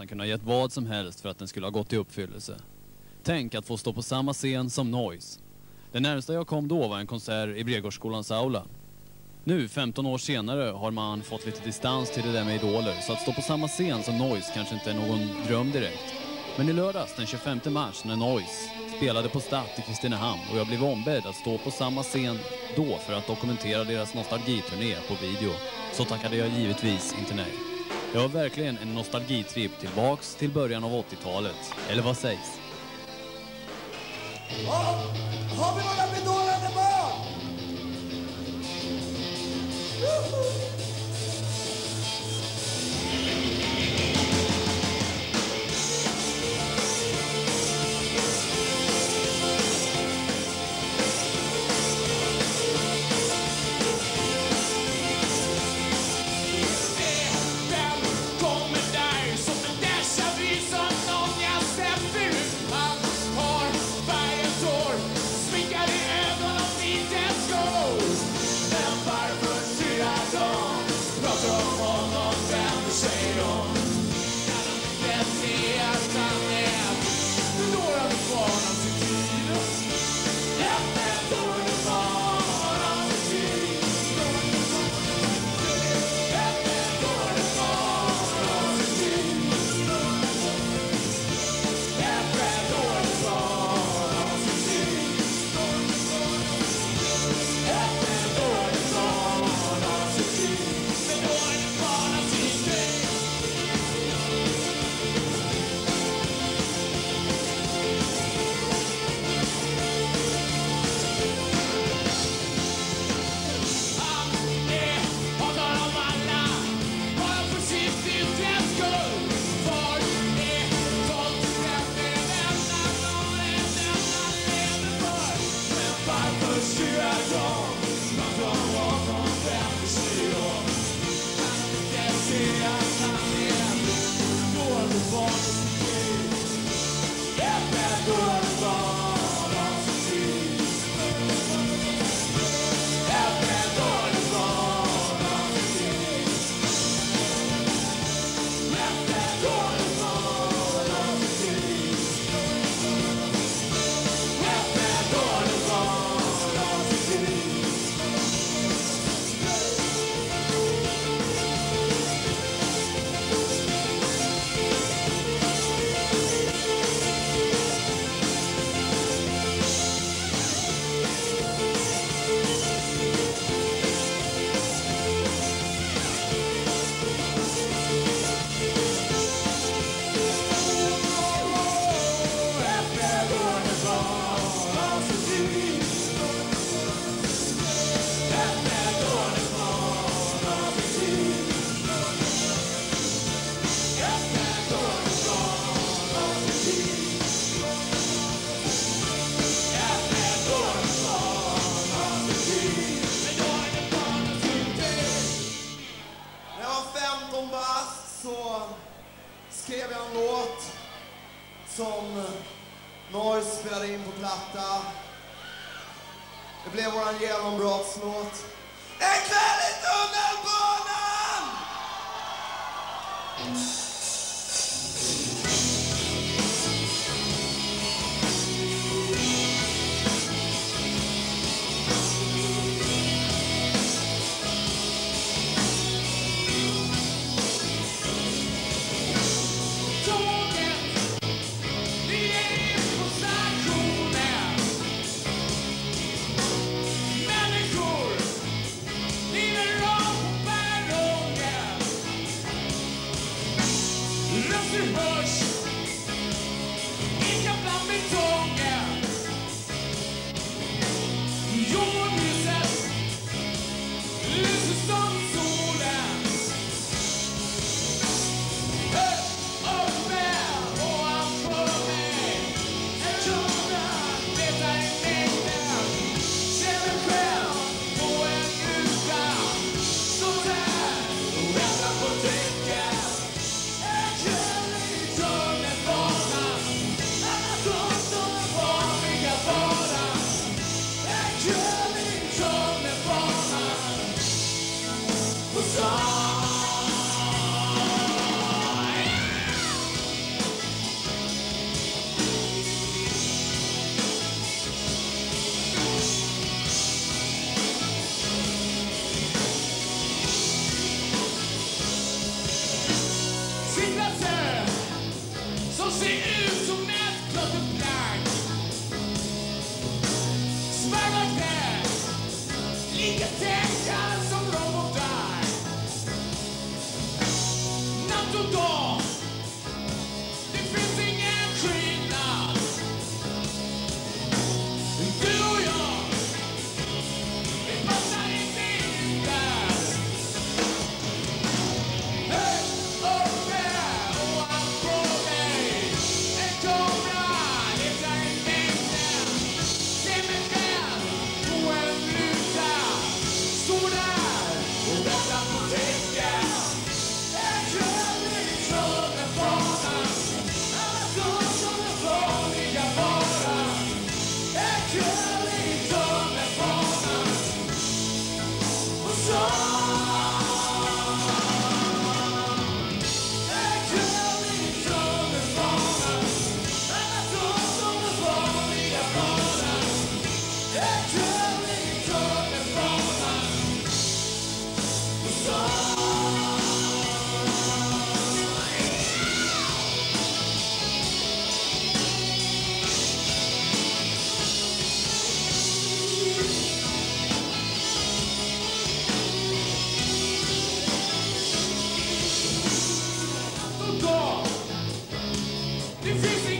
nästan kunnat gett vad som helst för att den skulle ha gått i uppfyllelse. Tänk att få stå på samma scen som Noise. Det närmsta jag kom då var en konsert i Bregårdsskolans aula. Nu, 15 år senare, har man fått lite distans till det där med idoler, så att stå på samma scen som Noise kanske inte är någon dröm direkt. Men i lördags, den 25 mars, när Noise spelade på Statt i Kristinehamn och jag blev ombedd att stå på samma scen då för att dokumentera deras nostalgiturné på video, så tackade jag givetvis inte nej. Det var verkligen en nostalgitripp tillbaks till början av 80-talet. Eller vad sägs? Har vi några bedårande barn? In på platta. Det blev våran genombrottslåt. En kväll och dag. Det finns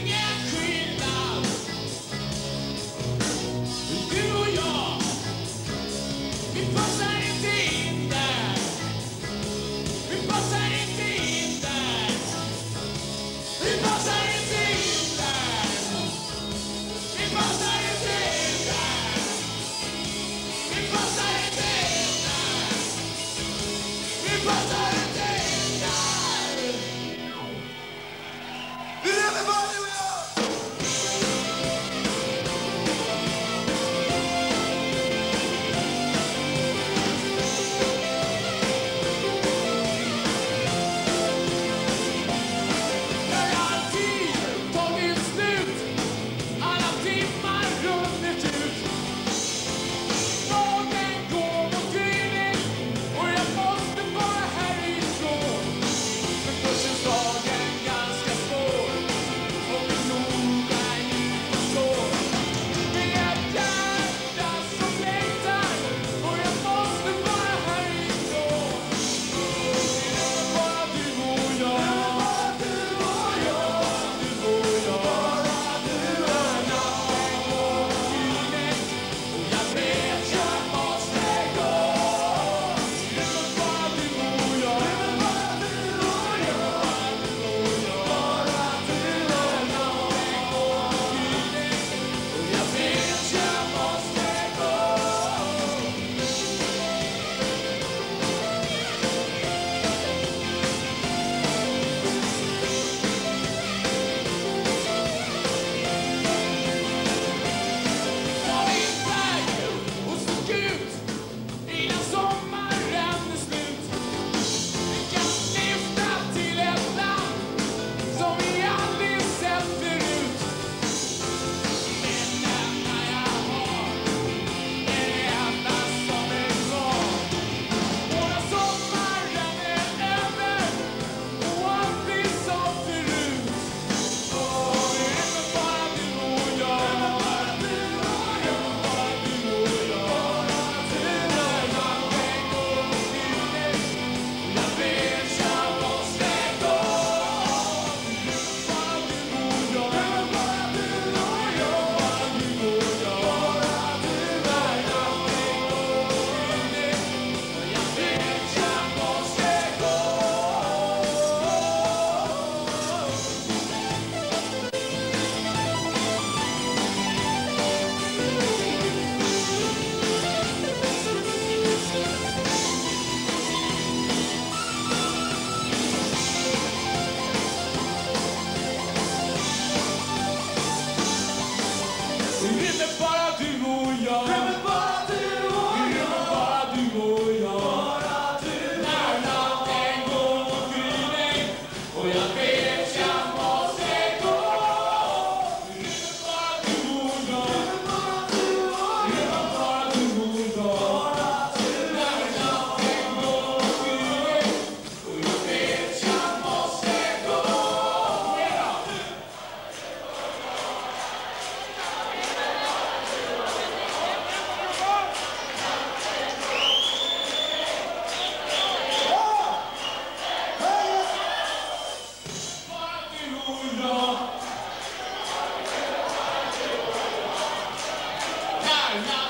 Hey,